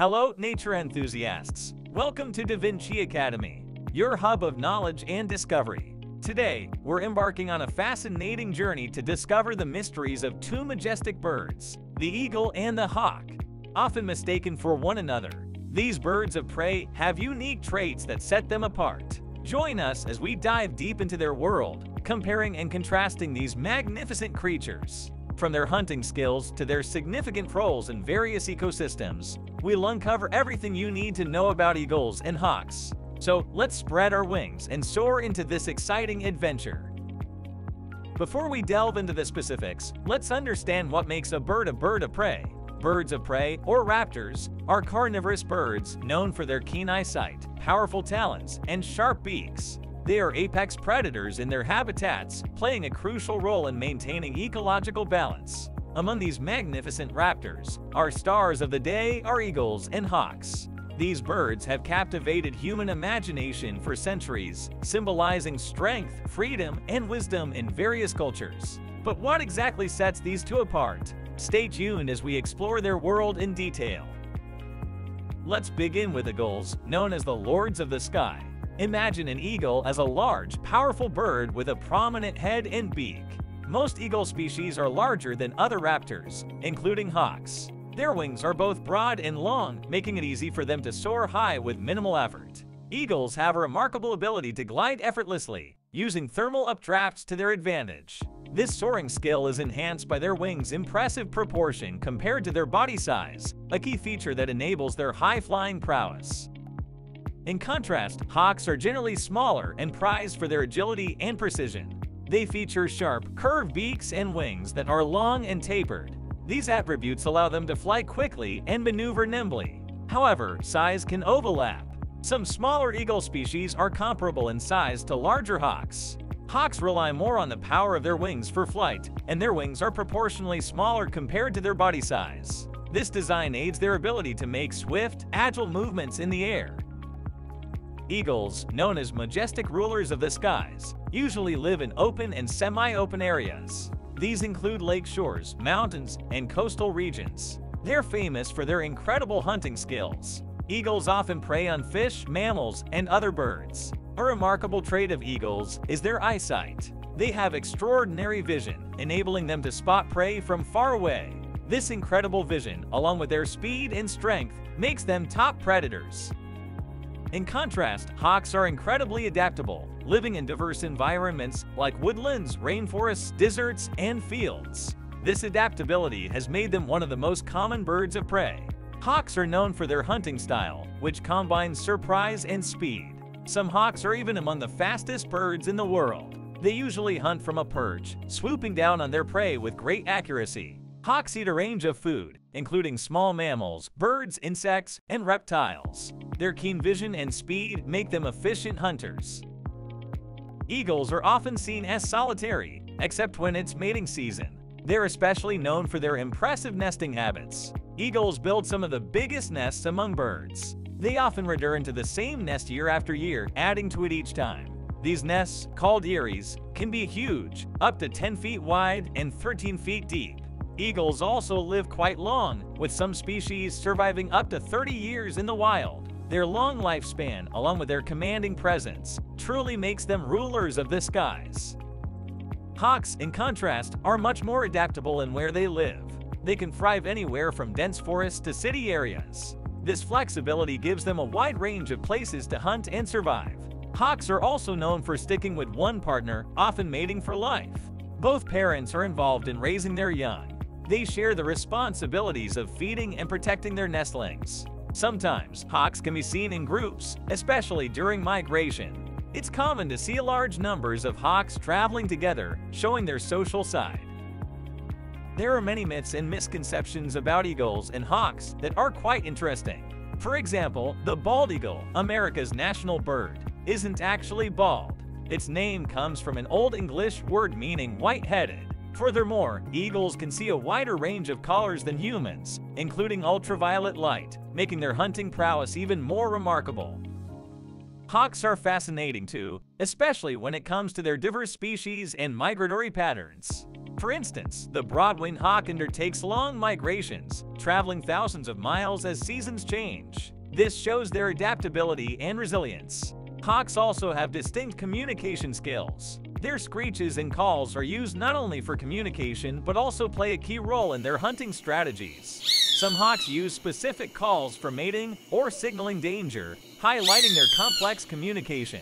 Hello, nature enthusiasts. Welcome to Da Vinci Academy, your hub of knowledge and discovery. Today, we're embarking on a fascinating journey to discover the mysteries of two majestic birds, the eagle and the hawk. Often mistaken for one another, these birds of prey have unique traits that set them apart. Join us as we dive deep into their world, comparing and contrasting these magnificent creatures. From their hunting skills to their significant roles in various ecosystems, we'll uncover everything you need to know about eagles and hawks. So let's spread our wings and soar into this exciting adventure. Before we delve into the specifics, let's understand what makes a bird a bird of prey. Birds of prey, or raptors, are carnivorous birds known for their keen eyesight, powerful talons, and sharp beaks. They are apex predators in their habitats, playing a crucial role in maintaining ecological balance. Among these magnificent raptors, our stars of the day are eagles and hawks. These birds have captivated human imagination for centuries, symbolizing strength, freedom, and wisdom in various cultures. But what exactly sets these two apart? Stay tuned as we explore their world in detail. Let's begin with eagles, known as the lords of the sky. Imagine an eagle as a large, powerful bird with a prominent head and beak. Most eagle species are larger than other raptors, including hawks. Their wings are both broad and long, making it easy for them to soar high with minimal effort. Eagles have a remarkable ability to glide effortlessly, using thermal updrafts to their advantage. This soaring skill is enhanced by their wings' impressive proportion compared to their body size, a key feature that enables their high-flying prowess. In contrast, hawks are generally smaller and prized for their agility and precision. They feature sharp, curved beaks and wings that are long and tapered. These attributes allow them to fly quickly and maneuver nimbly. However, size can overlap. Some smaller eagle species are comparable in size to larger hawks. Hawks rely more on the power of their wings for flight, and their wings are proportionally smaller compared to their body size. This design aids their ability to make swift, agile movements in the air, Eagles, known as majestic rulers of the skies, usually live in open and semi-open areas. These include lake shores, mountains, and coastal regions. They're famous for their incredible hunting skills. Eagles often prey on fish, mammals, and other birds. A remarkable trait of eagles is their eyesight. They have extraordinary vision, enabling them to spot prey from far away. This incredible vision, along with their speed and strength, makes them top predators. In contrast, hawks are incredibly adaptable, living in diverse environments like woodlands, rainforests, deserts, and fields. This adaptability has made them one of the most common birds of prey. Hawks are known for their hunting style, which combines surprise and speed. Some hawks are even among the fastest birds in the world. They usually hunt from a perch, swooping down on their prey with great accuracy. Hawks eat a range of food, including small mammals, birds, insects, and reptiles. Their keen vision and speed make them efficient hunters. Eagles are often seen as solitary, except when it's mating season. They're especially known for their impressive nesting habits. Eagles build some of the biggest nests among birds. They often return to the same nest year after year, adding to it each time. These nests, called eyries, can be huge, up to 10 feet wide and 13 feet deep. Eagles also live quite long, with some species surviving up to 30 years in the wild. Their long lifespan, along with their commanding presence, truly makes them rulers of the skies. Hawks, in contrast, are much more adaptable in where they live. They can thrive anywhere from dense forests to city areas. This flexibility gives them a wide range of places to hunt and survive. Hawks are also known for sticking with one partner, often mating for life. Both parents are involved in raising their young, they share the responsibilities of feeding and protecting their nestlings. Sometimes, hawks can be seen in groups, especially during migration. It's common to see large numbers of hawks traveling together, showing their social side. There are many myths and misconceptions about eagles and hawks that are quite interesting. For example, the bald eagle, America's national bird, isn't actually bald. Its name comes from an Old English word meaning white-headed. Furthermore, eagles can see a wider range of colors than humans, including ultraviolet light, making their hunting prowess even more remarkable. Hawks are fascinating too, especially when it comes to their diverse species and migratory patterns. For instance, the broadwing hawk undertakes long migrations, traveling thousands of miles as seasons change. This shows their adaptability and resilience. Hawks also have distinct communication skills. Their screeches and calls are used not only for communication but also play a key role in their hunting strategies. Some hawks use specific calls for mating or signaling danger, highlighting their complex communication.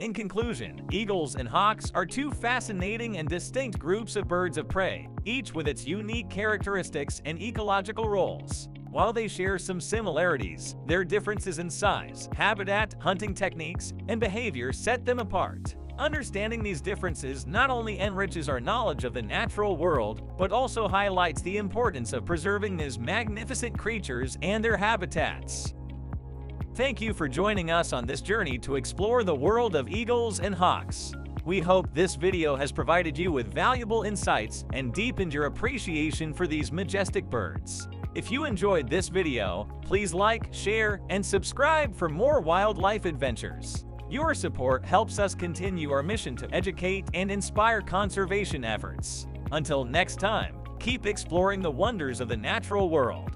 In conclusion, eagles and hawks are two fascinating and distinct groups of birds of prey, each with its unique characteristics and ecological roles. While they share some similarities, their differences in size, habitat, hunting techniques, and behavior set them apart. Understanding these differences not only enriches our knowledge of the natural world, but also highlights the importance of preserving these magnificent creatures and their habitats. Thank you for joining us on this journey to explore the world of eagles and hawks. We hope this video has provided you with valuable insights and deepened your appreciation for these majestic birds. If you enjoyed this video, please like, share, and subscribe for more wildlife adventures. Your support helps us continue our mission to educate and inspire conservation efforts. Until next time, keep exploring the wonders of the natural world.